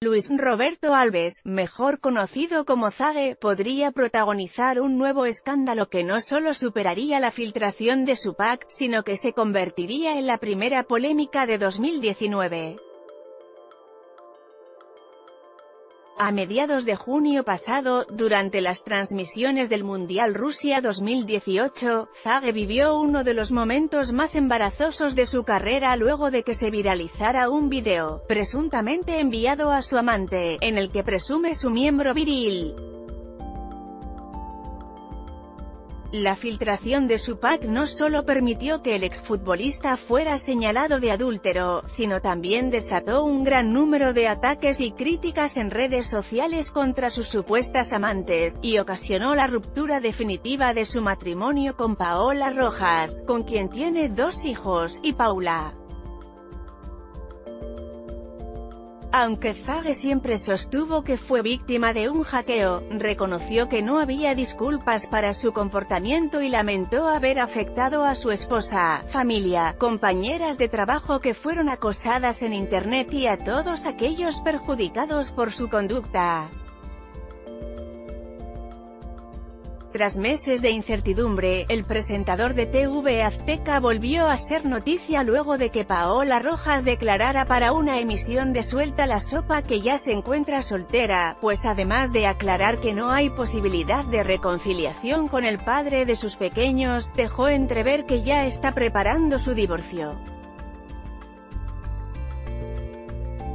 Luis Roberto Alves, mejor conocido como Zage, podría protagonizar un nuevo escándalo que no solo superaría la filtración de su pack, sino que se convertiría en la primera polémica de 2019. A mediados de junio pasado, durante las transmisiones del Mundial Rusia 2018, Zage vivió uno de los momentos más embarazosos de su carrera luego de que se viralizara un video, presuntamente enviado a su amante, en el que presume su miembro viril. La filtración de su pack no solo permitió que el exfutbolista fuera señalado de adúltero, sino también desató un gran número de ataques y críticas en redes sociales contra sus supuestas amantes, y ocasionó la ruptura definitiva de su matrimonio con Paola Rojas, con quien tiene dos hijos, y Paula. Aunque Zage siempre sostuvo que fue víctima de un hackeo, reconoció que no había disculpas para su comportamiento y lamentó haber afectado a su esposa, familia, compañeras de trabajo que fueron acosadas en Internet y a todos aquellos perjudicados por su conducta. Tras meses de incertidumbre, el presentador de TV Azteca volvió a ser noticia luego de que Paola Rojas declarara para una emisión de Suelta la Sopa que ya se encuentra soltera, pues además de aclarar que no hay posibilidad de reconciliación con el padre de sus pequeños, dejó entrever que ya está preparando su divorcio.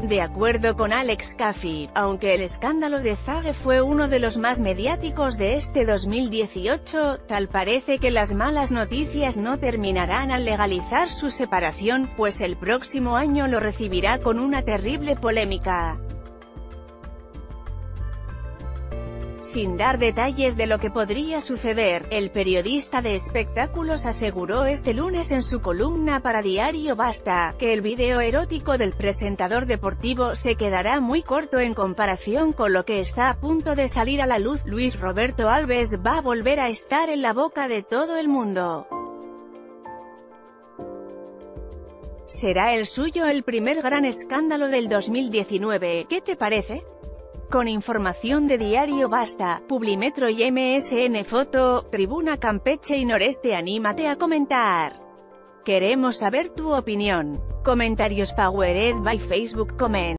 De acuerdo con Alex Caffey, aunque el escándalo de Zage fue uno de los más mediáticos de este 2018, tal parece que las malas noticias no terminarán al legalizar su separación, pues el próximo año lo recibirá con una terrible polémica. Sin dar detalles de lo que podría suceder, el periodista de espectáculos aseguró este lunes en su columna para Diario Basta, que el video erótico del presentador deportivo se quedará muy corto en comparación con lo que está a punto de salir a la luz. Luis Roberto Alves va a volver a estar en la boca de todo el mundo. ¿Será el suyo el primer gran escándalo del 2019? ¿Qué te parece? Con información de Diario Basta, Publimetro y MSN Foto, Tribuna Campeche y Noreste anímate a comentar. Queremos saber tu opinión. Comentarios Powered by Facebook Comment.